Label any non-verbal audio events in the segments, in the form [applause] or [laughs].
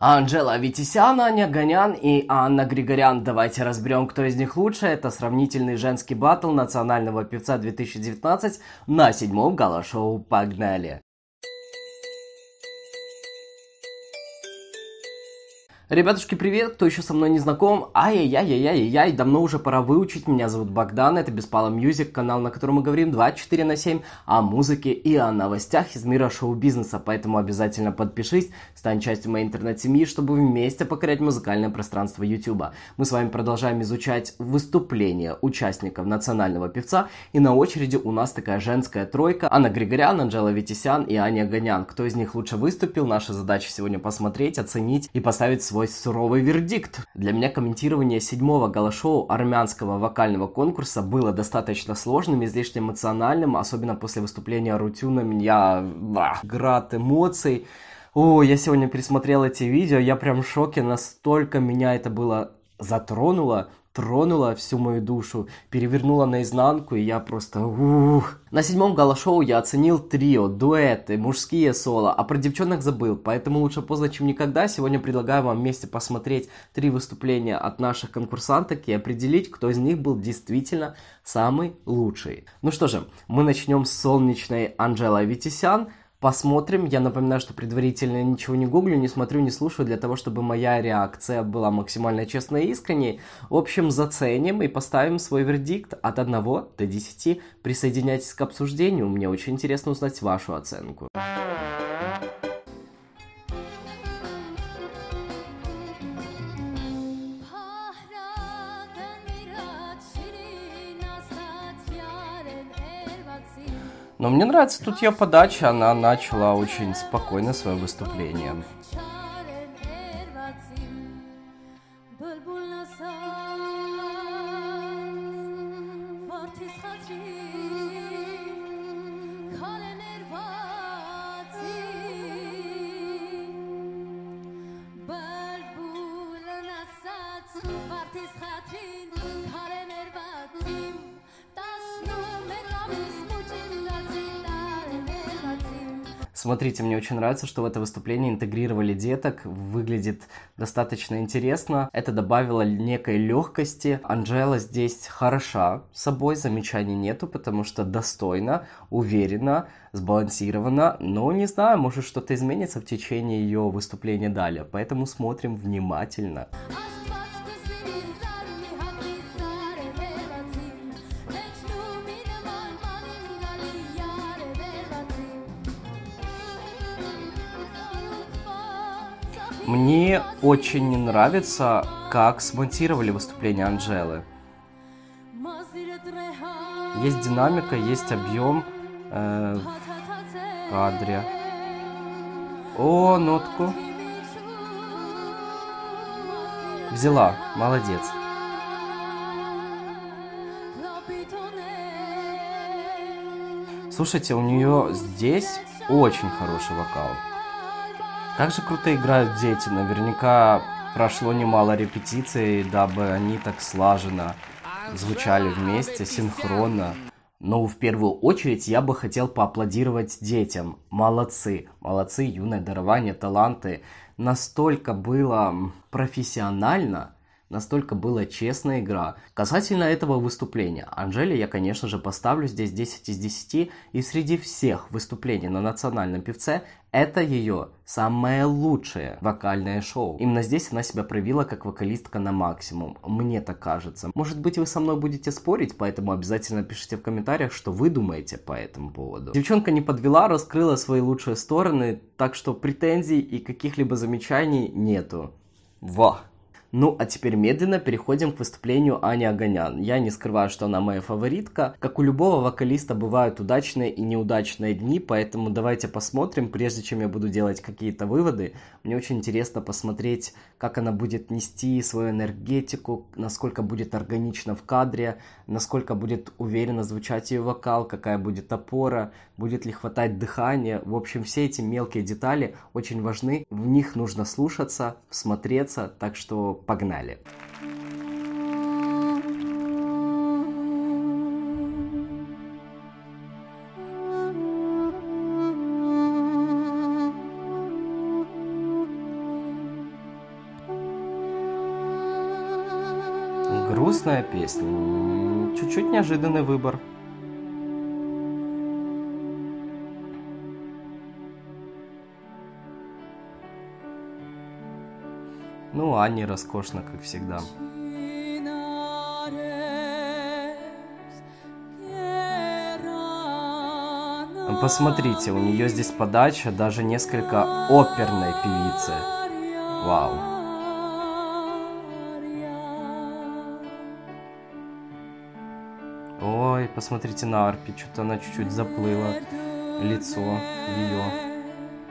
Анжела Витисян, Аня Гонян и Анна Григорян. Давайте разберем, кто из них лучше. Это сравнительный женский батл национального певца 2019 на седьмом гала-шоу «Погнали!». Ребятушки, привет! Кто еще со мной не знаком? Ай-яй-яй-яй-яй, давно уже пора выучить. Меня зовут Богдан, это Беспала Music, канал, на котором мы говорим 24 на 7 о музыке и о новостях из мира шоу-бизнеса. Поэтому обязательно подпишись, стань частью моей интернет-семьи, чтобы вместе покорять музыкальное пространство YouTube. Мы с вами продолжаем изучать выступления участников национального певца. И на очереди у нас такая женская тройка. Анна Григорян, Анжела Витисян и Аня Гонян. Кто из них лучше выступил? Наша задача сегодня посмотреть, оценить и поставить свой свой суровый вердикт. Для меня комментирование седьмого галашоу армянского вокального конкурса было достаточно сложным, излишне эмоциональным, особенно после выступления Рутюна меня да, град эмоций. О, я сегодня пересмотрел эти видео, я прям в шоке, настолько меня это было затронуло тронула всю мою душу, перевернула наизнанку, и я просто ух. На седьмом гала-шоу я оценил трио, дуэты, мужские соло, а про девчонок забыл, поэтому лучше поздно, чем никогда. Сегодня предлагаю вам вместе посмотреть три выступления от наших конкурсанток и определить, кто из них был действительно самый лучший. Ну что же, мы начнем с солнечной Анжелой Витисян, Посмотрим. Я напоминаю, что предварительно ничего не гуглю, не смотрю, не слушаю, для того, чтобы моя реакция была максимально честной и искренней. В общем, заценим и поставим свой вердикт от 1 до 10. Присоединяйтесь к обсуждению, мне очень интересно узнать вашу оценку. Но мне нравится тут ее подача, она начала очень спокойно свое выступление. Смотрите, мне очень нравится, что в это выступление интегрировали деток. Выглядит достаточно интересно. Это добавило некой легкости. Анжела здесь хороша собой, замечаний нету, потому что достойно, уверенно, сбалансировано. Но не знаю, может что-то изменится в течение ее выступления далее. Поэтому смотрим внимательно. Мне очень не нравится, как смонтировали выступление Анжелы. Есть динамика, есть объем э, в кадре. О, нотку. Взяла, молодец. Слушайте, у нее здесь очень хороший вокал. Как же круто играют дети. Наверняка прошло немало репетиций, дабы они так слаженно звучали вместе, синхронно. Но в первую очередь я бы хотел поаплодировать детям. Молодцы, молодцы, юное дарование, таланты. Настолько было профессионально, Настолько была честная игра. Касательно этого выступления, Анжеле я, конечно же, поставлю здесь 10 из 10, и среди всех выступлений на национальном певце это ее самое лучшее вокальное шоу. Именно здесь она себя проявила как вокалистка на максимум. Мне так кажется. Может быть вы со мной будете спорить, поэтому обязательно пишите в комментариях, что вы думаете по этому поводу. Девчонка не подвела, раскрыла свои лучшие стороны, так что претензий и каких-либо замечаний нету. Во! Ну, а теперь медленно переходим к выступлению Ани Аганян. Я не скрываю, что она моя фаворитка. Как у любого вокалиста бывают удачные и неудачные дни, поэтому давайте посмотрим, прежде чем я буду делать какие-то выводы. Мне очень интересно посмотреть, как она будет нести свою энергетику, насколько будет органично в кадре, насколько будет уверенно звучать ее вокал, какая будет опора, будет ли хватать дыхания. В общем, все эти мелкие детали очень важны, в них нужно слушаться, смотреться, так что погнали. Грустная песня. Чуть-чуть неожиданный выбор. Ну, Анне роскошно, как всегда. Посмотрите, у нее здесь подача даже несколько оперной певицы. Вау. Ой, посмотрите на арпе, что-то она чуть-чуть заплыла. Лицо ее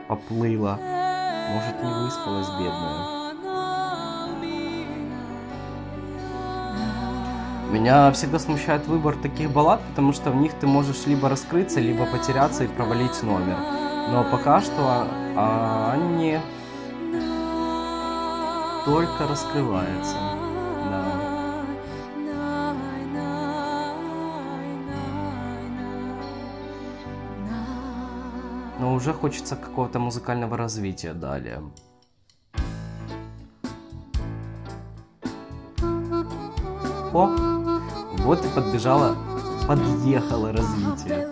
поплыло. Может, не выспалась бедная. Меня всегда смущает выбор таких баллад, потому что в них ты можешь либо раскрыться, либо потеряться и провалить номер. Но пока что Анне только раскрывается. Да. Но уже хочется какого-то музыкального развития далее. О! Вот и подбежала, подъехало развитие.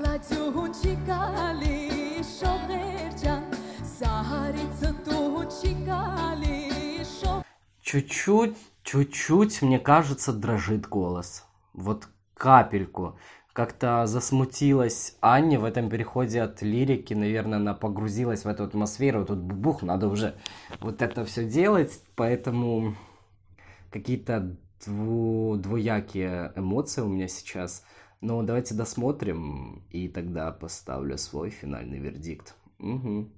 Чуть-чуть, чуть-чуть, мне кажется, дрожит голос. Вот капельку. Как-то засмутилась Аня в этом переходе от лирики, наверное, она погрузилась в эту атмосферу. Тут бух, надо уже вот это все делать, поэтому какие-то дву, двоякие эмоции у меня сейчас. Но давайте досмотрим, и тогда поставлю свой финальный вердикт. Угу.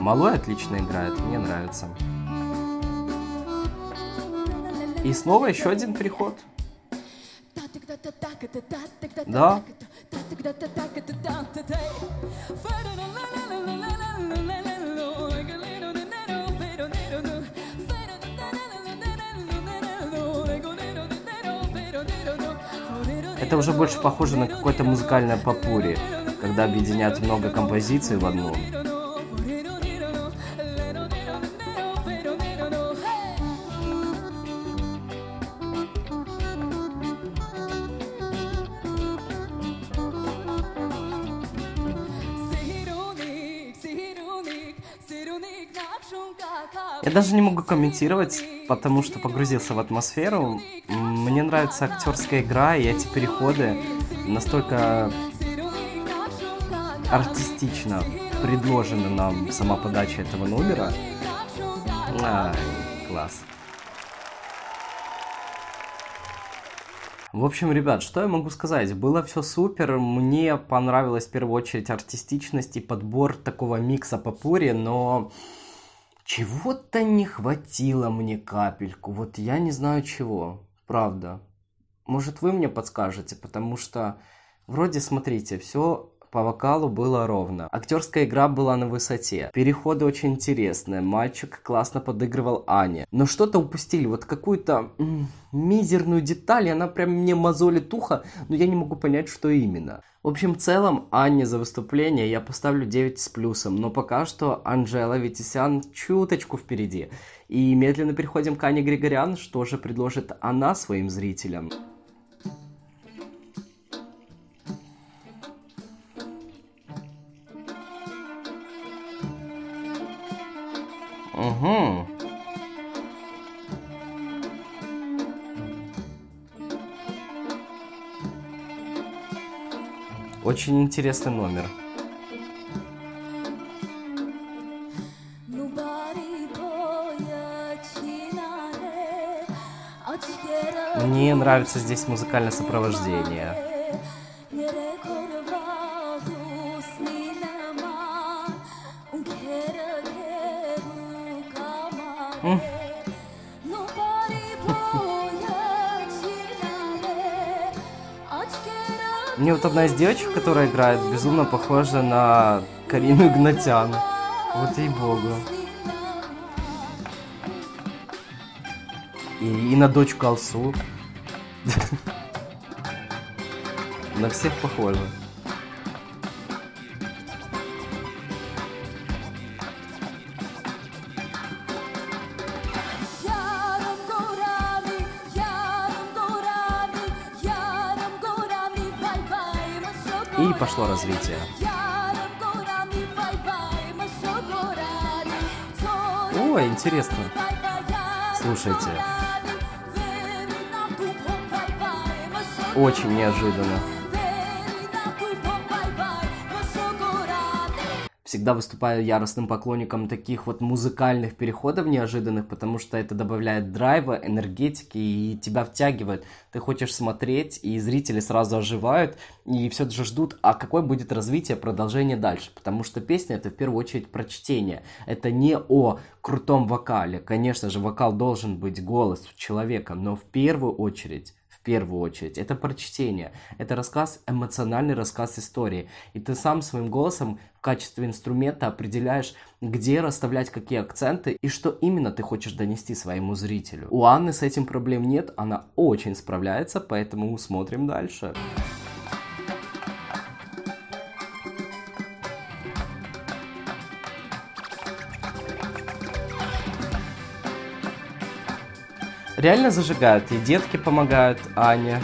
Малой отлично играет, мне нравится. И снова еще один переход. Да. Это уже больше похоже на какое-то музыкальное попури, когда объединяют много композиций в одну. Я даже не могу комментировать, потому что погрузился в атмосферу. Мне нравится актерская игра и эти переходы настолько артистично предложена нам сама подача этого номера. Ай, класс. В общем, ребят, что я могу сказать? Было все супер. Мне понравилась в первую очередь артистичность и подбор такого микса попури, но чего-то не хватило мне капельку. Вот я не знаю чего. Правда. Может, вы мне подскажете, потому что вроде, смотрите, все по вокалу было ровно. Актерская игра была на высоте. Переходы очень интересные. Мальчик классно подыгрывал Ане. Но что-то упустили. Вот какую-то мизерную деталь. Она прям мне мозолит ухо. Но я не могу понять, что именно. В общем, в целом, Анне за выступление я поставлю 9 с плюсом. Но пока что Анжела Витисян чуточку впереди. И медленно переходим к Ане Григорян. Что же предложит она своим зрителям? Очень интересный номер. Мне нравится здесь музыкальное сопровождение. Вот одна из девочек, которая играет, безумно похожа на Карину Игнатян. Вот ей-богу. И, и на дочку Алсу. [laughs] На всех похоже. И пошло развитие. Ой, интересно. Слушайте. Очень неожиданно. Всегда выступаю яростным поклонником таких вот музыкальных переходов неожиданных, потому что это добавляет драйва, энергетики и тебя втягивает. Ты хочешь смотреть, и зрители сразу оживают, и все же ждут, а какое будет развитие, продолжение дальше. Потому что песня это в первую очередь про чтение. Это не о крутом вокале. Конечно же, вокал должен быть голос человека, но в первую очередь первую очередь. Это прочтение. Это рассказ, эмоциональный рассказ истории. И ты сам своим голосом в качестве инструмента определяешь, где расставлять какие акценты и что именно ты хочешь донести своему зрителю. У Анны с этим проблем нет, она очень справляется, поэтому смотрим дальше. Реально зажигают. И детки помогают Ане.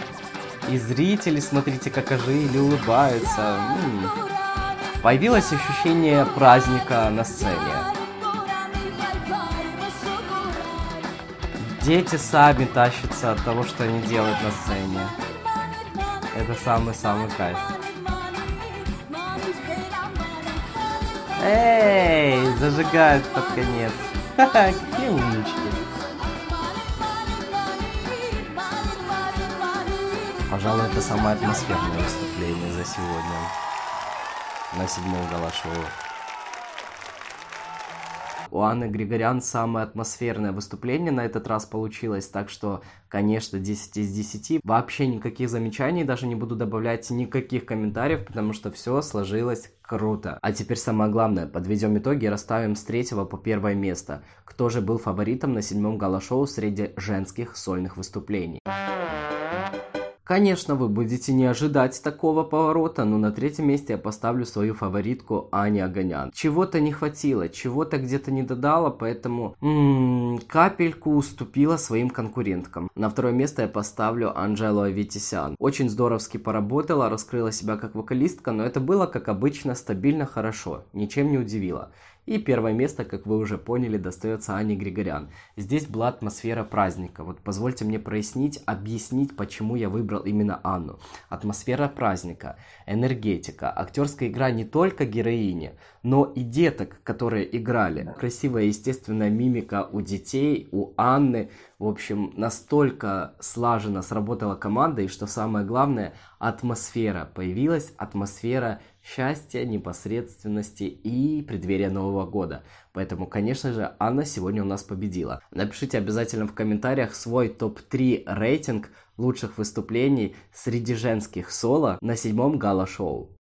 И зрители, смотрите, как ожили, улыбаются. М-м. Появилось ощущение праздника на сцене. Дети сами тащатся от того, что они делают на сцене. Это самый-самый кайф. Эй, зажигают под конец. [laughs] Какие умнички. Пожалуй, это самое атмосферное выступление за сегодня на седьмом гала-шоу. У Анны Григорян самое атмосферное выступление на этот раз получилось, так что, конечно, 10 из 10. Вообще никаких замечаний, даже не буду добавлять никаких комментариев, потому что все сложилось круто. А теперь самое главное, подведем итоги и расставим с третьего по первое место. Кто же был фаворитом на седьмом гала-шоу среди женских сольных выступлений? Конечно, вы будете не ожидать такого поворота, но на третьем месте я поставлю свою фаворитку Ани Аганян. Чего-то не хватило, чего-то где-то не додала, поэтому м-м, капельку уступила своим конкуренткам. На второе место я поставлю Анжелу Аветисян. Очень здоровски поработала, раскрыла себя как вокалистка, но это было, как обычно, стабильно хорошо, ничем не удивило. И первое место, как вы уже поняли, достается Ане Григорян. Здесь была атмосфера праздника. Вот позвольте мне прояснить, объяснить, почему я выбрал именно Анну. Атмосфера праздника, энергетика, актерская игра не только героини, но и деток, которые играли. Красивая естественная мимика у детей, у Анны. В общем, настолько слаженно сработала команда, и что самое главное, атмосфера. Появилась атмосфера счастья, непосредственности и преддверия Нового года. Поэтому, конечно же, Анна сегодня у нас победила. Напишите обязательно в комментариях свой топ-3 рейтинг лучших выступлений среди женских соло на седьмом гала-шоу.